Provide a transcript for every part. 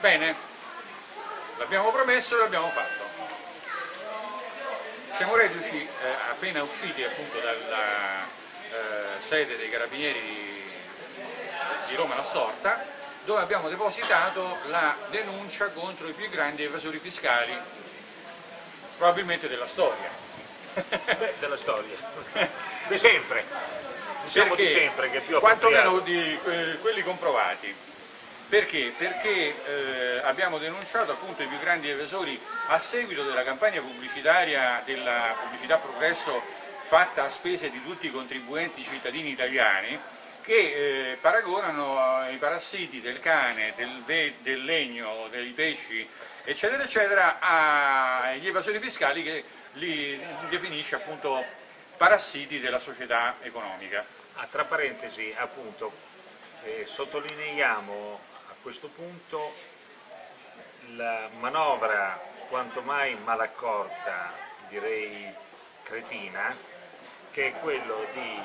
Bene, l'abbiamo promesso e l'abbiamo fatto. Siamo reduci, eh, appena usciti appunto dalla eh, sede dei carabinieri di, Roma La Storta, dove abbiamo depositato la denuncia contro i più grandi evasori fiscali, probabilmente della storia. Beh, della storia. Di sempre. Diciamo Perché? di sempre che è più Quantomeno appropriato. di eh, quelli comprovati. Perché? Perché eh, abbiamo denunciato appunto i più grandi evasori a seguito della campagna pubblicitaria della pubblicità progresso fatta a spese di tutti i contribuenti cittadini italiani che eh, paragonano i parassiti del cane, del, del legno, dei pesci, eccetera, eccetera, agli evasori fiscali che li definisce appunto parassiti della società economica. Ah, tra parentesi, appunto, eh, sottolineiamo questo punto la manovra quanto mai malaccorta, direi cretina, che è quello di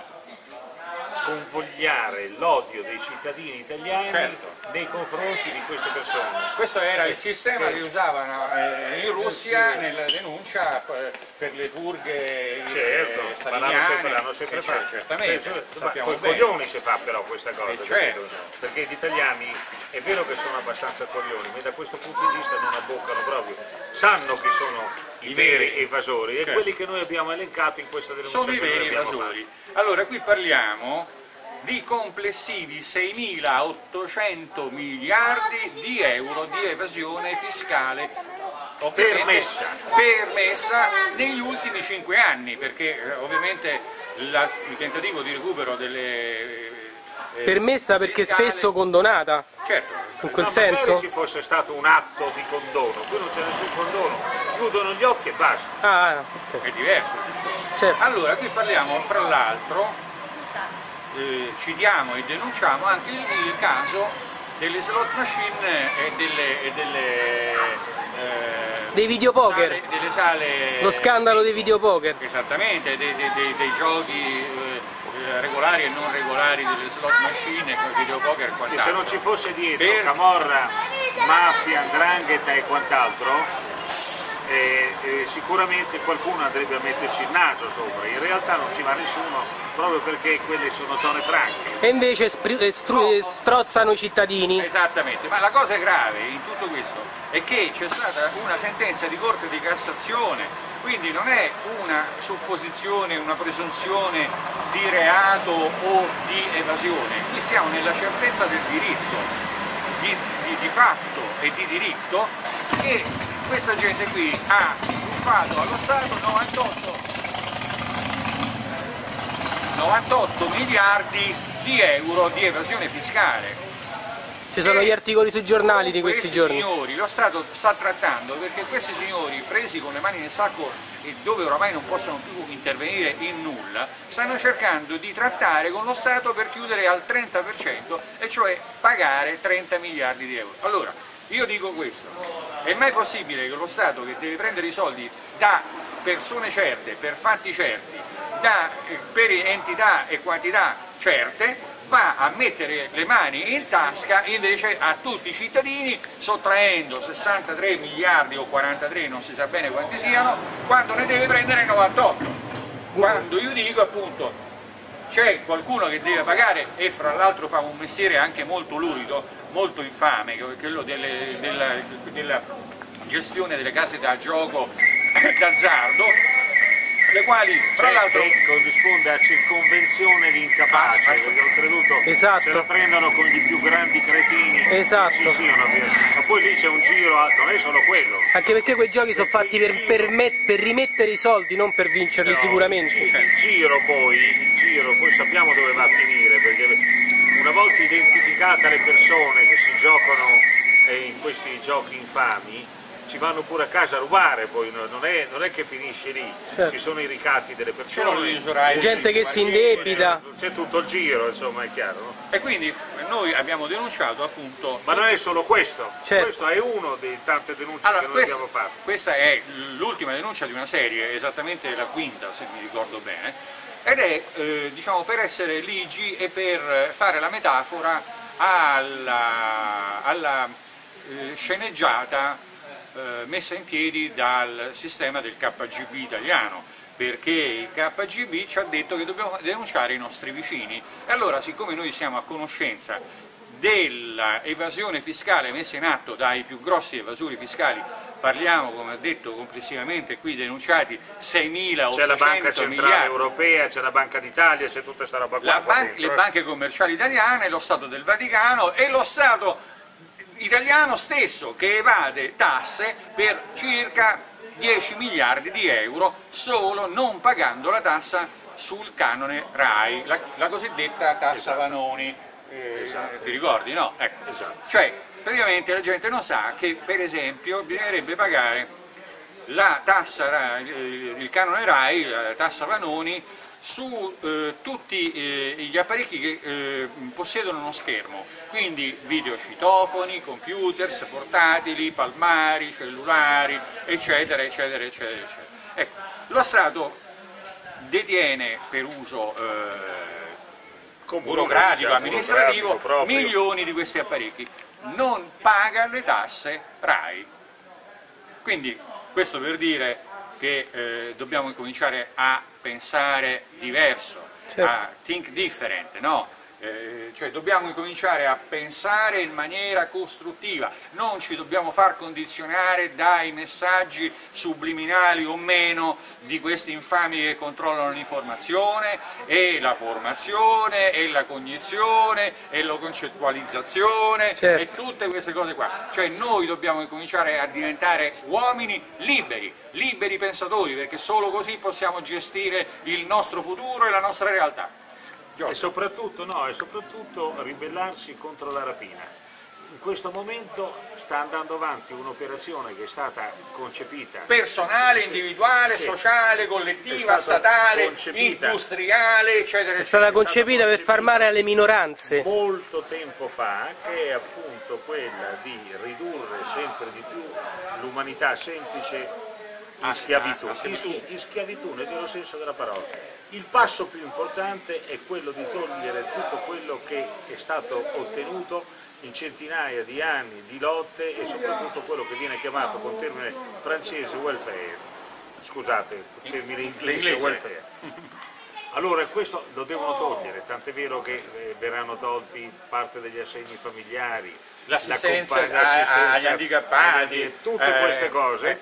convogliare l'odio dei cittadini italiani Certo. Nei confronti di queste persone. Questo era il sistema che usavano eh, in Russia nella denuncia eh, per le purghe Certo, eh, ma l'hanno sempre, fatto. Certamente, Penso- coglioni si fa però questa cosa, Eh, certo. perché gli italiani è vero che sono abbastanza coglioni, ma da questo punto di vista non abboccano proprio, sanno che sono i, veri evasori e Certo. quelli che noi abbiamo elencato in questa denuncia. Sono i veri evasori. Allora, qui parliamo di complessivi 6.800 miliardi di euro di evasione fiscale Permessa. permessa negli ultimi 5 anni, perché eh, ovviamente la- il tentativo di recupero delle... eh, Permessa perché fiscale- spesso condonata, Certo, in quel No, senso? magari ci fosse stato un atto di condono, qui non c'è nessun condono, chiudono gli occhi e basta. Ah, ok. è diverso. certo. Allora, qui parliamo fra l'altro, eh, citiamo e denunciamo anche il, il caso delle slot machine e delle, e delle, eh, Dei videopoker. sale- delle sale Lo scandalo dei videopoker. Esattamente, dei, dei- dei- dei giochi eh, eh, regolari e non regolari delle slot machine con i videopoker e quant'altro. se non ci fosse dietro Per- Camorra, mafia, ndrangheta e quant'altro, eh, eh, sicuramente qualcuno andrebbe a metterci il naso sopra, in realtà non ci va nessuno proprio perché quelle sono zone franche. E invece eh, stru- eh, strozzano i cittadini. Esattamente, ma la cosa grave in tutto questo è che c'è stata una sentenza di Corte di Cassazione, quindi non è una supposizione, una presunzione di reato o di evasione, qui siamo nella certezza del diritto, di, di- di fatto e di diritto, che questa gente qui ha truffato allo Stato 98 98 miliardi di euro di evasione fiscale. Ci sono E gli articoli sui giornali di questi questi giorni. signori lo Stato sta trattando perché questi signori presi con le mani nel sacco e dove oramai non possono più intervenire in nulla, stanno cercando di trattare con lo Stato per chiudere al 30% e cioè pagare 30 miliardi di euro. Allora, io dico questo, è mai possibile che lo Stato che deve prendere i soldi da persone certe, per fatti certi, da, eh, per entità e quantità certe, va a mettere le mani in tasca invece a tutti i cittadini sottraendo 63 miliardi o 43, non si sa bene quanti siano, quando ne deve prendere 98. Quando io dico appunto c'è qualcuno che deve pagare e fra l'altro fa un mestiere anche molto lurido, molto infame, che quello delle- della, della gestione delle case da gioco d'azzardo, le quali fra Cioè, l'altro... che corrisponde a circonvenzione di incapace, Ah, perché oltretutto Esatto. se la prendono con i più grandi cretini che Esatto. ci siano, ma poi lì c'è un giro, a- non è solo quello. Anche perché quei giochi sono fatti per, per met- per rimettere i soldi, non per vincerli Però sicuramente. Il, il giro poi, il giro poi sappiamo dove va a finire, perché una volta identificate le persone che si giocano eh, in questi giochi infami, ci vanno pure a casa a rubare, poi no- non è, non è che finisce lì, Certo. ci sono i ricatti delle persone, Gente che si indebita. c'è tutto il giro, insomma, è chiaro. no? E quindi noi abbiamo denunciato appunto... Ma non è solo questo, Certo. questo è uno dei tante denunce Allora, che noi questa, abbiamo fatto. questa è l'ultima denuncia di una serie, esattamente la quinta se mi ricordo bene, ed è eh, diciamo, per essere ligi e per fare la metafora alla, alla eh, sceneggiata eh, messa in piedi dal sistema del KGB italiano perché il KGB ci ha detto che dobbiamo denunciare i nostri vicini e allora siccome noi siamo a conoscenza dell'evasione fiscale messa in atto dai più grossi evasori fiscali parliamo, come ha detto, complessivamente qui denunciati 6.800 C'è la Banca Centrale miliardi. Europea, c'è la Banca d'Italia, c'è tutta questa roba qua ban- dentro, le eh. banche commerciali italiane, lo Stato del Vaticano e lo Stato italiano stesso che evade tasse per circa 10 miliardi di euro solo non pagando la tassa sul canone RAI, la, la cosiddetta tassa Esatto. Vanoni. Eh, Esatto. Ti ricordi, no? Ecco. Esatto. Cioè, praticamente la gente non sa che per esempio bisognerebbe pagare la tassa, eh, il canone RAI, la tassa Vanoni, su eh, tutti eh, gli apparecchi che eh, possiedono uno schermo, quindi videocitofoni, computers, portatili, palmari, cellulari, eccetera, eccetera, eccetera. eccetera. Ecco, lo Stato detiene per uso eh, burocratico, diciamo, amministrativo, burocratico milioni di questi apparecchi. Non paga le tasse RAI. Quindi questo per dire che eh, dobbiamo incominciare a pensare diverso, Certo. a think different, no? Eh, cioè dobbiamo incominciare a pensare in maniera costruttiva, non ci dobbiamo far condizionare dai messaggi subliminali o meno di questi infami che controllano l'informazione e la formazione e la cognizione e la concettualizzazione Certo. e tutte queste cose qua. Cioè noi dobbiamo incominciare a diventare uomini liberi, liberi pensatori, perché solo così possiamo gestire il nostro futuro e la nostra realtà. E soprattutto, no, e soprattutto ribellarsi contro la rapina. In questo momento sta andando avanti un'operazione che è stata concepita Personale, individuale, Sì. sociale, È collettiva, stata statale, concepita. industriale, eccetera, È eccetera. stata concepita per far male alle minoranze. molto tempo fa, che è appunto quella di ridurre sempre di più l'umanità semplice in Ah, schiavitù, ah, ah, in, schiavitù. in schiavitù nel vero senso della parola. Il passo più importante è quello di togliere tutto quello che è stato ottenuto in centinaia di anni di lotte e soprattutto quello che viene chiamato con termine francese welfare. Scusate, il termine inglese welfare. Allora questo lo devono togliere, tant'è vero che eh, verranno tolti parte degli assegni familiari, L'assistenza la agli handicappati, tutte eh, queste cose.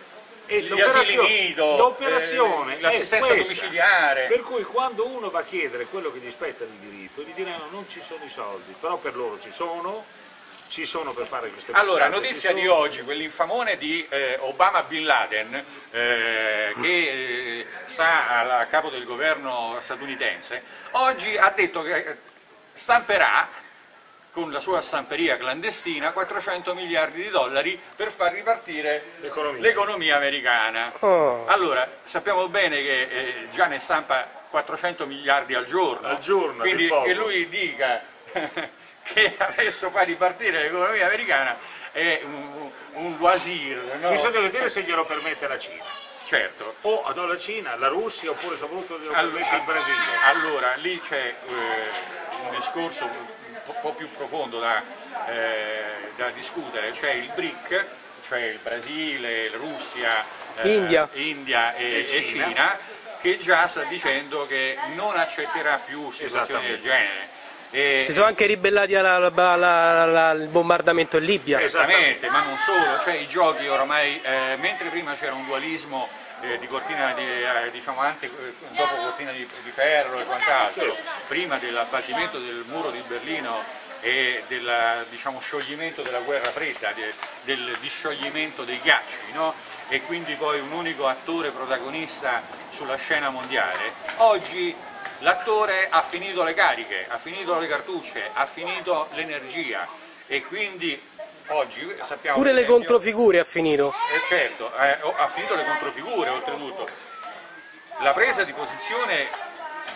L'operazione- eh, l'assistenza domiciliare. Per cui quando uno va a chiedere quello che gli spetta di diritto, gli diranno non ci sono i soldi, però per loro ci sono, ci sono per fare queste Allora, portate, ci notizia di oggi, quell'infamone di eh, Obama Bin Laden, eh, che eh, sta al capo del governo statunitense, oggi ha detto che stamperà con la sua stamperia clandestina 400 miliardi di dollari per far ripartire L'economia. americana. Oh. Allora, sappiamo bene che eh, già ne stampa 400 miliardi al giorno, Al giorno, quindi che lui dica che adesso fa ripartire l'economia americana è un, un wasir, no? Bisogna vedere se glielo permette la Cina. Certo. O no, la Cina, la Russia, oppure soprattutto glielo Allora, permette il Brasile. allora, lì c'è eh, un discorso po', po' più profondo da, eh, da discutere, c'è il BRIC, cioè il Brasile, la Russia, eh, India. India e, E e Cina. Cina, che già sta dicendo che non accetterà più situazioni del genere. E- Si sono anche ribellati al bombardamento in Libia. Esattamente, ma non solo, cioè i giochi oramai, eh, mentre prima c'era un dualismo eh, di cortina di, eh, diciamo ante, eh, dopo cortina di, di ferro e quant'altro, prima dell'abbattimento del muro di Berlino e del diciamo, scioglimento della guerra fredda, de- del discioglimento dei ghiacci, no? e quindi poi un unico attore protagonista sulla scena mondiale, oggi l'attore ha finito le cariche, ha finito le cartucce, ha finito l'energia e quindi oggi sappiamo Pure le esempio- controfigure ha finito. eh, certo, eh, ha finito le controfigure oltretutto. La presa di posizione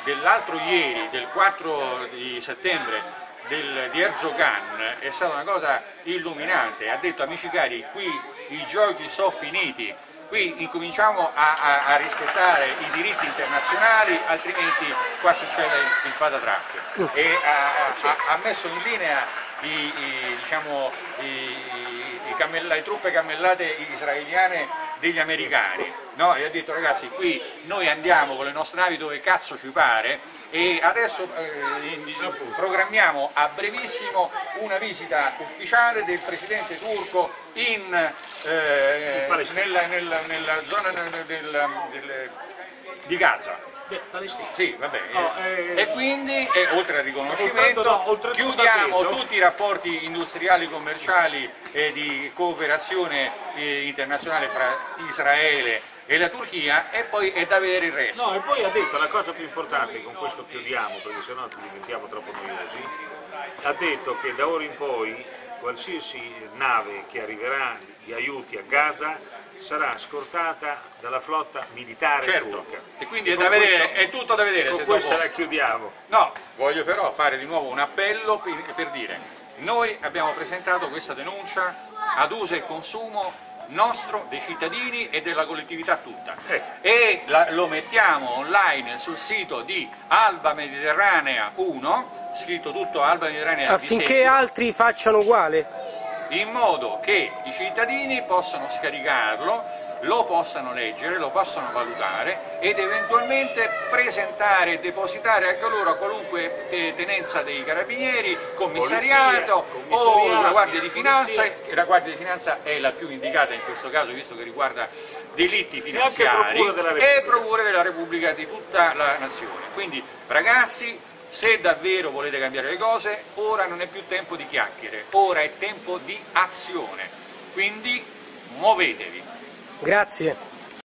dell'altro ieri, del 4 di settembre, del- di Erdogan è stata una cosa illuminante. Ha detto amici cari, qui i giochi sono finiti, qui incominciamo a, a- a rispettare i diritti internazionali, altrimenti qua succede il, il patatrac. E ha, ha- ha messo in linea i, i, diciamo, i, i le truppe cammellate israeliane degli americani, no? e ha detto ragazzi qui noi andiamo con le nostre navi dove cazzo ci pare e adesso eh, programmiamo a brevissimo una visita ufficiale del presidente turco in, eh, nella, nella, nella, zona del, del, di Gaza. Beh. Sì, vabbè. Oh, eh, e quindi, eh, oltre al riconoscimento, oltretutto, oltretutto chiudiamo tutti i rapporti industriali, commerciali e di cooperazione eh, internazionale fra Israele e la Turchia e poi è da vedere il resto. No, e poi ha detto la cosa più importante, con questo chiudiamo perché sennò diventiamo troppo noiosi, ha detto che da ora in poi qualsiasi nave che arriverà di aiuti a Gaza sarà scortata dalla flotta militare certo. turca. E quindi è, vedere, questo, è, tutto da vedere. Con questa dopo... la chiudiamo. No, voglio però fare di nuovo un appello per, per dire, noi abbiamo presentato questa denuncia ad uso e consumo nostro, dei cittadini e della collettività tutta eh. e la, lo mettiamo online sul sito di Alba Mediterranea 1 scritto tutto Alba Mediterranea affinché altri facciano uguale in modo che i cittadini possano scaricarlo, lo possano leggere, lo possano valutare ed eventualmente presentare e depositare anche loro a qualunque tenenza dei carabinieri, commissariato o la Guardia di Finanza, la Guardia di Finanza è la più indicata in questo caso visto che riguarda delitti finanziari e procure della Repubblica di tutta la nazione. Quindi ragazzi se davvero volete cambiare le cose, ora non è più tempo di chiacchiere, ora è tempo di azione. Quindi muovetevi. Grazie.